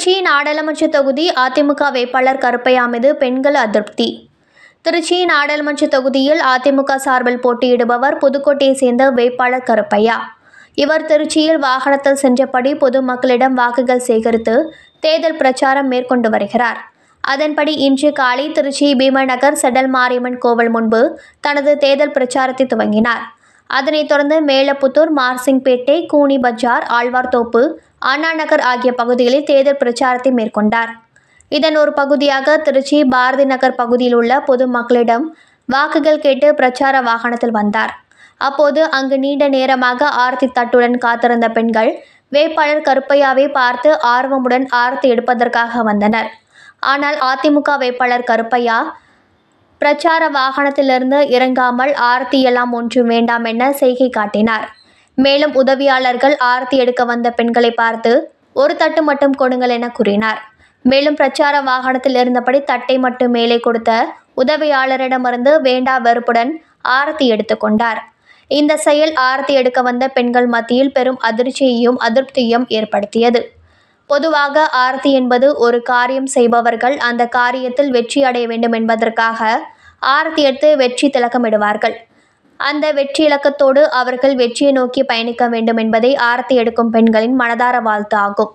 திருச்சி நாடாளுமன்ற தொகுதி அதிமுக வேட்பாளர் கருப்பையா மீது பெண்கள் அதிருப்தி. திருச்சி நாடாளுமன்ற தொகுதியில் அதிமுக சார்பில் போட்டியிடுபவர் புதுக்கோட்டையை சேர்ந்த வேட்பாளர் கருப்பையா. இவர் திருச்சியில் வாகனத்தில் சென்றபடி பொதுமக்களிடம் வாக்குகள் சேகரித்து தேர்தல் பிரச்சாரம் மேற்கொண்டு வருகிறார். அதன்படி இன்று காலை திருச்சி பீமநகர் செடல் மாரியம்மன் கோவில் முன்பு தனது தேர்தல் பிரச்சாரத்தை துவங்கினார். அதனைத் தொடர்ந்து மேலப்புத்தூர் மார்சிங்பேட்டை கூனி பஜார் ஆழ்வார்தோப்பு அண்ணா நகர் ஆகிய பகுதிகளில் தேர்தல் பிரச்சாரத்தை மேற்கொண்டார். இதன் ஒரு பகுதியாக திருச்சி பாரதி நகர் பகுதியில் உள்ள பொதுமக்களிடம் வாக்குகள் கேட்டு பிரச்சார வாகனத்தில் வந்தார். அப்போது அங்கு நீண்ட நேரமாக ஆரத்தி தட்டுடன் காத்திருந்த பெண்கள் வேட்பாளர் கருப்பையாவை பார்த்து ஆர்வமுடன் ஆர்த்தி எடுப்பதற்காக வந்தனர். ஆனால் அதிமுக வேட்பாளர் கருப்பையா பிரச்சார வாகனத்திலிருந்து இறங்காமல் ஆர்த்தி எல்லாம் ஒன்றும் வேண்டாம் என செய்கை காட்டினார். மேலும் உதவியாளர்கள் ஆரத்தி எடுக்க வந்த பெண்களை பார்த்து ஒரு தட்டு மட்டும் கொடுங்கள் என கூறினார். மேலும் பிரச்சார வாகனத்தில் இருந்தபடி தட்டை மட்டும் மேலே கொடுத்த உதவியாளரிடமிருந்து வேண்டா வெறுப்புடன் ஆரத்தி எடுத்துக்கொண்டார் இந்த செயல் ஆரத்தி எடுக்க வந்த பெண்கள் மத்தியில் பெரும் அதிர்ச்சியையும் அதிருப்தியையும் ஏற்படுத்தியது. பொதுவாக ஆரத்தி என்பது ஒரு காரியம் செய்பவர்கள் அந்த காரியத்தில் வெற்றி அடைய வேண்டும் என்பதற்காக ஆரத்தி எடுத்து வெற்றி திலக்கமிடுவார்கள் அந்த வெற்றி இலக்கத்தோடு அவர்கள் வெற்றியை நோக்கி பயணிக்க வேண்டும் என்பதை ஆரத்தி எடுக்கும் பெண்களின் மனதார வாழ்த்து ஆகும்.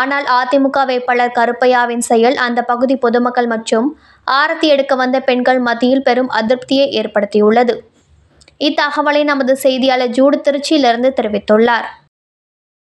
ஆனால் அதிமுக வேட்பாளர் கருப்பையாவின் செயல் அந்த பகுதி பொதுமக்கள் மற்றும் ஆரத்தி எடுக்க வந்த பெண்கள் மத்தியில் பெரும் அதிருப்தியை ஏற்படுத்தியுள்ளது. இத்தகவலை நமது செய்தியாளர் ஜூடு திருச்சியிலிருந்து தெரிவித்துள்ளார்.